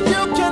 You can